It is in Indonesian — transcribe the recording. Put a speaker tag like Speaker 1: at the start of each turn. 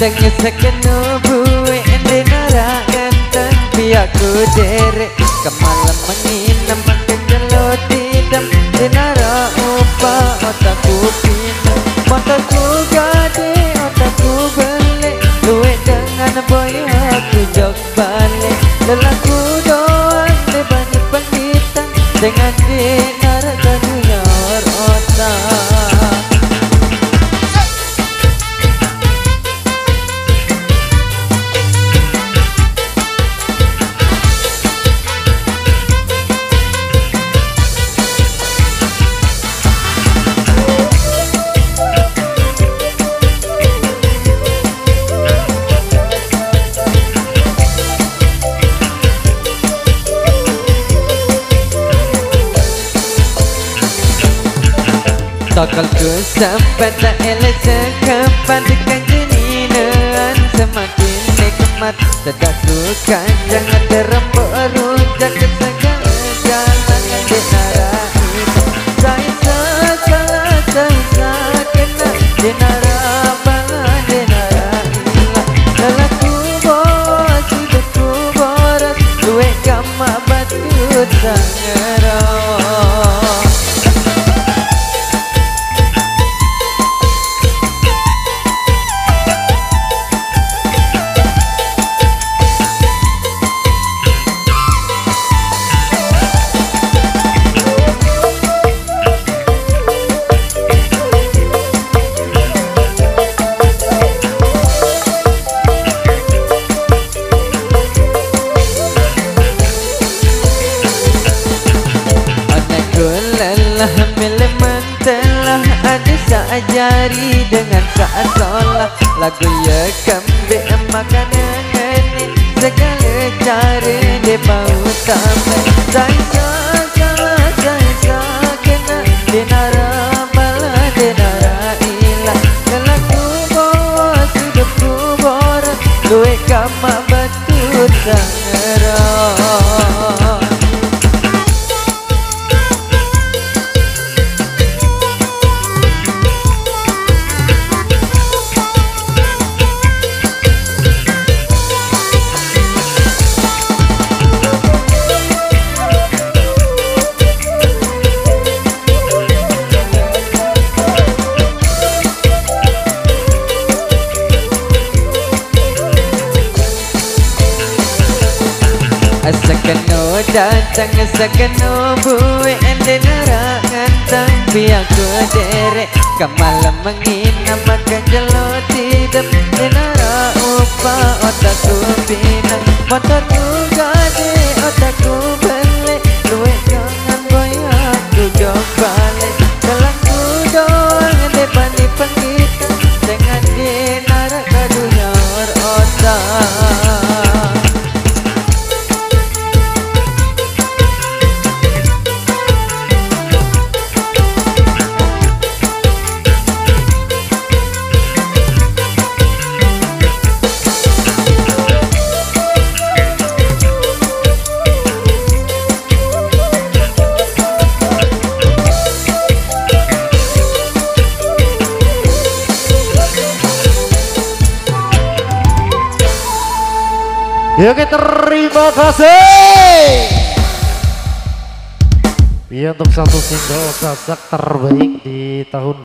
Speaker 1: datang sekeno buwe Ende narangan tapi aku derek Kemalam menginam makan jelo tidam Dinara upa otakku pindah Mataku gade otakku balik. Luwe dengan boy aku jok balik. Lelaku doang di banyak panggitan Dengan dinara Tokal ku sampai tak elok sekapan Dekat jeninaan semakin nikmat. Sedap suka jangan terembuk rujak ke segala jalan yang dinarai Saya sekala saya kena dinara bala Ada saat jari dengan saat sholat Lagu ya kambing makanan Segala cara dia mau tambah Saya salah saya sakena Dinara malah dinara ilah. Lelaku bawa hidupku borak Duit kamak Sekeno datang sekeno buwe ende narangan tapi aku derek Kemalam menginap makan jelo tidak Dinara upa otakku pinang Motorku gade otakku balik Luwe jangan boy aku jok
Speaker 2: Ya oke terima kasih. Ya untuk satu single sasak terbaik di tahun